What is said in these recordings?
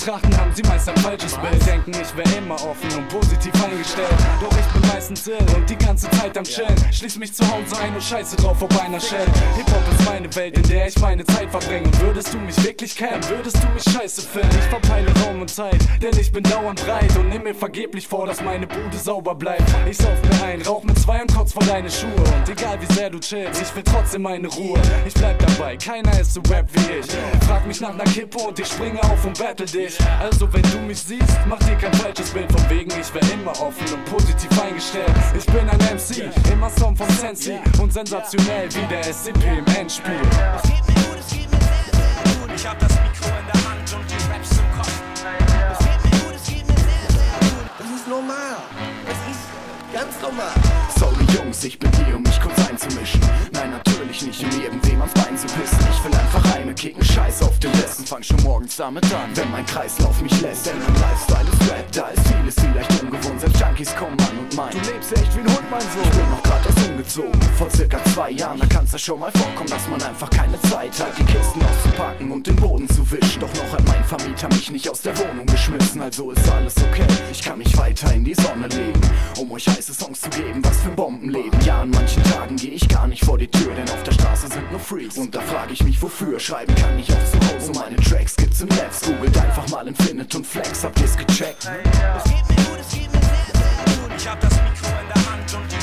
betrachten, haben sie meist ein falsches Bild. Denken, ich wäre immer offen und positiv eingestellt. Doch ich bin meistens ill und die ganze Zeit am Chillen. Schließ mich zu Hause ein und scheiße drauf auf einer Shell. Hip-Hop ist meine Welt, in der ich meine Zeit verbringe. Und würdest du mich wirklich kennen, würdest du mich scheiße finden. Ich verpeile Raum und Zeit, denn ich bin dauernd breit und nimm mir vergeblich vor, dass meine Bude sauber bleibt. Ich sauf mir ein, rauch mit zwei und kotz vor deine Schuhe. Und egal wie sehr du chillst, ich will trotzdem meine Ruhe. Ich bleib dabei, keiner ist so rap wie ich. Frag mich nach ner Kippe und ich springe auf und battle dich. Also wenn du mich siehst, mach dir kein falsches Bild von wegen, ich wär immer offen und positiv eingestellt. Ich bin ein MC, immer Song vom Sensi und sensationell wie der SCP im Endspiel. Es geht mir gut, es geht mir sehr, sehr gut. Ich hab das Mikro in der Hand und die Raps im Kopf. Es geht mir gut, es geht mir sehr, sehr gut. Das ist normal. Das ist ganz normal. Sorry Jungs, ich bin hier, um Scheiß auf den Besten. Fang schon morgens damit an, wenn mein Kreislauf mich lässt. Denn mein Lifestyle ist Rap, da ist vieles vielleicht ungewohnt. Selbst Junkies kommen an und meinen, du lebst echt wie ein Hund, mein Sohn. Umgezogen, vor circa zwei Jahren. Da kann's ja schon mal vorkommen, dass man einfach keine Zeit hat, die Kisten auszupacken und den Boden zu wischen. Doch noch hat mein Vermieter mich nicht aus der Wohnung geschmissen, also ist alles okay. Ich kann mich weiter in die Sonne legen, um euch heiße Songs zu geben, was für Bombenleben. Ja, an manchen Tagen gehe ich gar nicht vor die Tür, denn auf der Straße sind nur Freaks. Und da frage ich mich, wofür. Schreiben kann ich auch zu Hause. Meine Tracks gibt's im Netz. Googelt einfach mal Infinite und Flex. Habt ihr's gecheckt? Es geht mir gut, es geht mir sehr, sehr gut. Ich hab das Mikro in der Hand und die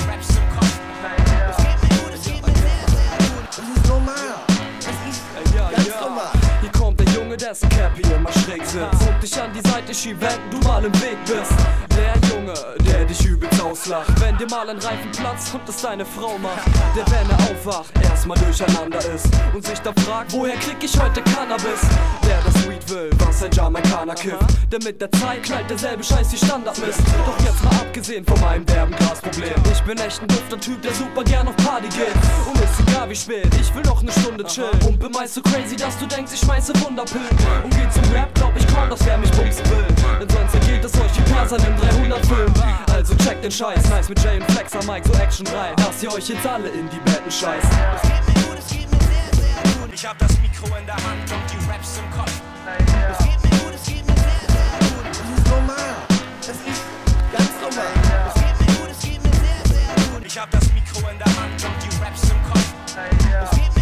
der dessen Cap immer schräg sitzt. Und dich an die Seite schiebt, wenn du mal im Weg bist. Der Junge, der dich übelst auslacht. Wenn dir mal ein Reifen platzt und es deine Frau macht. Der, wenn er aufwacht, erstmal durcheinander ist. Und sich dann fragt, woher krieg ich heute Cannabis? Der das Weed will, was ein Jamaikaner kifft. Denn mit der Zeit knallt derselbe Scheiß wie Standardmist Doch jetzt mal abgesehen von meinem derben Glasproblem Ich bin echt ein dufter Typ, der super gern auf Party geht. Und ist egal wie spät, ich will noch ne Stunde chillen. Und bin meist so crazy, dass du denkst, ich schmeiße Wunderpillen Und geh zum Rap, glaub ich kaum, dass wer mich bumsen will Denn sonst ergeht es euch wie Persern im 300-Film Also checkt den Scheiß, nice mit Jay und Flex am Mike, so Action rein Dass ihr euch jetzt alle in die Betten scheißt Es geht mir gut, es geht mir sehr, sehr gut. Ich hab das Mikro in der Hand und die Raps im Kopf. Es geht mir gut, es geht mir sehr, sehr gut. Das ist normal. Das ist ganz normal. Es geht mir gut, es geht mir sehr, sehr gut. Ich hab das Mikro in der Hand und die Raps im Kopf.